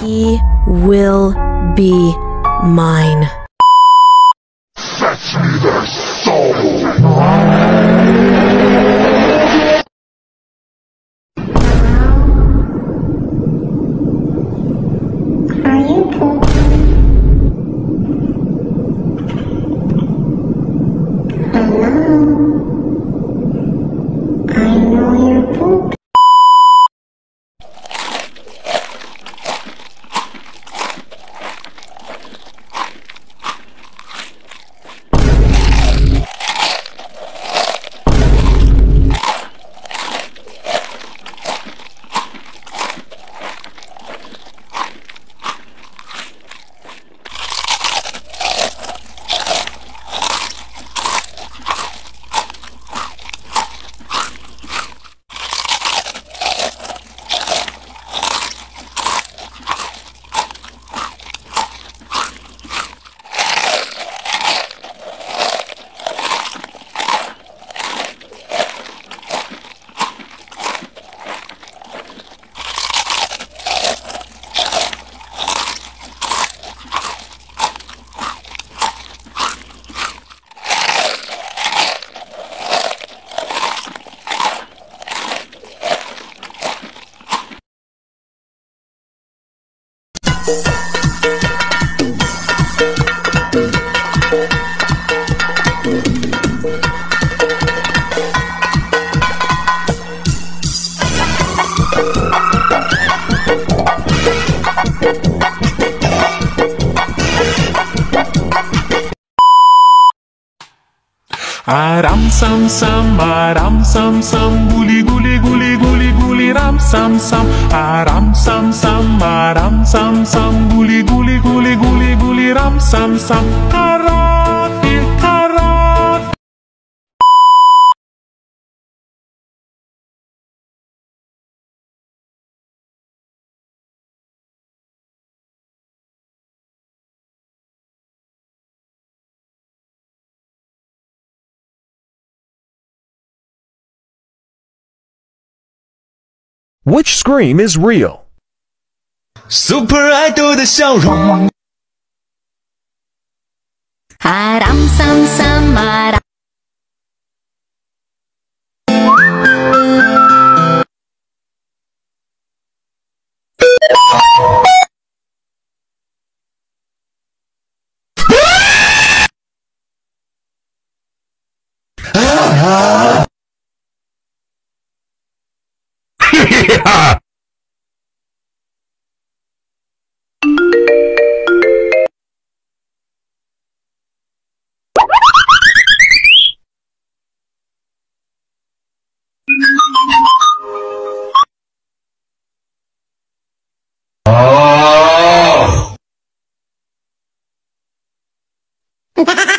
He will be mine. Aram sam sam, aram sam sam, guli guli guli guli guli ram sam sam, aram sam sam, aram sam sam, guli guli guli guli guli ram sam sam, karafi karafi. Which scream is real? Super Idol 的笑容。 आराम Ha ha ha!